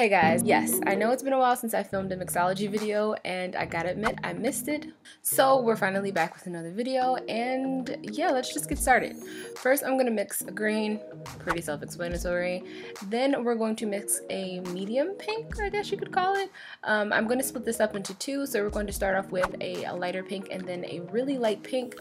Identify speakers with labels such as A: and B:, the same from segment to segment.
A: Hey guys, yes, I know it's been a while since I filmed a mixology video and I gotta admit I missed it. So we're finally back with another video and yeah, let's just get started. First I'm gonna mix a green, pretty self-explanatory. Then we're going to mix a medium pink, I guess you could call it. Um, I'm gonna split this up into two, so we're going to start off with a, a lighter pink and then a really light pink.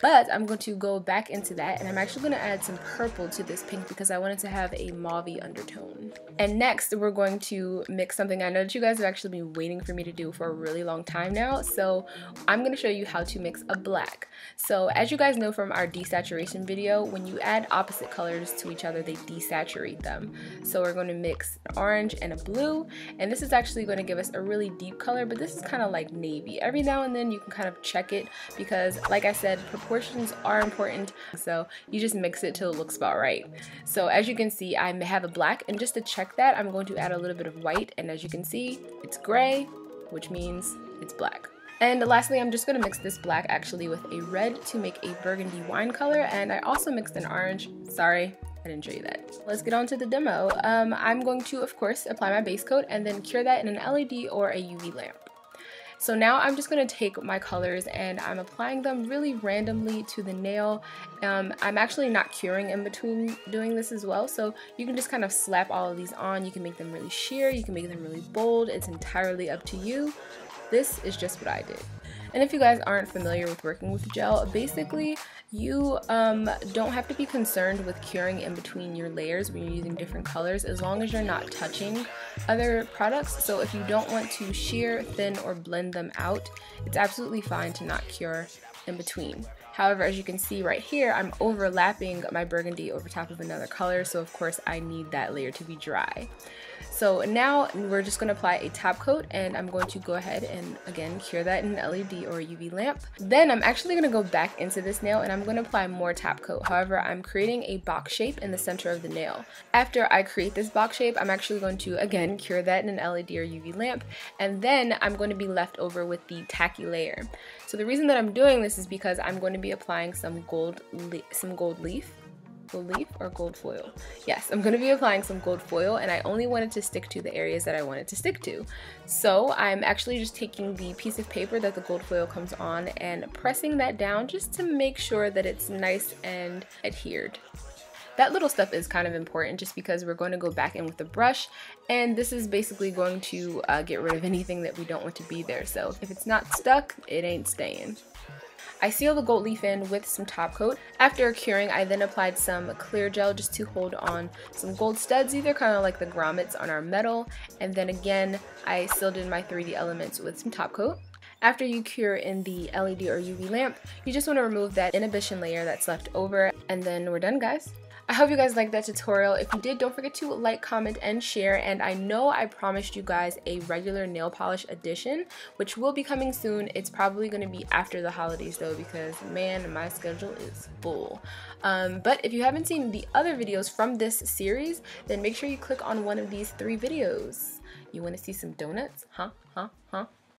A: But I'm going to go back into that and I'm actually going to add some purple to this pink because I wanted to have a mauvey undertone. And next we're going to mix something I know that you guys have actually been waiting for me to do for a really long time now. So I'm going to show you how to mix a black. So as you guys know from our desaturation video, when you add opposite colors to each other, they desaturate them. So we're going to mix an orange and a blue. And this is actually going to give us a really deep color, but this is kind of like navy. Every now and then you can kind of check it because like I said, proportions are important. So you just mix it till it looks about right. So as you can see, I have a black and just to check that, I'm going to add a little bit of white. And as you can see, it's gray, which means it's black. And lastly, I'm just going to mix this black actually with a red to make a burgundy wine color. And I also mixed an orange. Sorry, I didn't show you that. Let's get on to the demo. Um, I'm going to, of course, apply my base coat and then cure that in an LED or a UV lamp. So now I'm just going to take my colors and I'm applying them really randomly to the nail. Um, I'm actually not curing in between doing this as well. So you can just kind of slap all of these on. You can make them really sheer. You can make them really bold. It's entirely up to you. This is just what I did. And if you guys aren't familiar with working with gel, basically you um, don't have to be concerned with curing in between your layers when you're using different colors as long as you're not touching other products. So if you don't want to sheer, thin, or blend them out, it's absolutely fine to not cure in between. However, as you can see right here, I'm overlapping my burgundy over top of another color, so of course I need that layer to be dry. So now we're just going to apply a top coat and I'm going to go ahead and again cure that in an LED or UV lamp. Then I'm actually going to go back into this nail and I'm going to apply more top coat. However, I'm creating a box shape in the center of the nail. After I create this box shape, I'm actually going to again cure that in an LED or UV lamp and then I'm going to be left over with the tacky layer. So the reason that I'm doing this is because I'm going to applying some gold some gold leaf gold leaf or gold foil. Yes, I'm going to be applying some gold foil and I only wanted to stick to the areas that I wanted to stick to. So I'm actually just taking the piece of paper that the gold foil comes on and pressing that down just to make sure that it's nice and adhered. That little stuff is kind of important just because we're going to go back in with the brush and this is basically going to uh, get rid of anything that we don't want to be there. So if it's not stuck, it ain't staying. I seal the gold leaf in with some top coat. After curing, I then applied some clear gel just to hold on some gold studs. Are kind of like the grommets on our metal. And then again, I sealed in my 3D elements with some top coat. After you cure in the LED or UV lamp, you just want to remove that inhibition layer that's left over and then we're done guys. I hope you guys liked that tutorial. If you did, don't forget to like, comment, and share. And I know I promised you guys a regular nail polish edition, which will be coming soon. It's probably going to be after the holidays though, because man, my schedule is full. Um, but if you haven't seen the other videos from this series, then make sure you click on one of these three videos. You want to see some donuts? Huh? Huh? Huh?